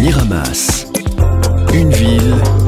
Miramas, une ville.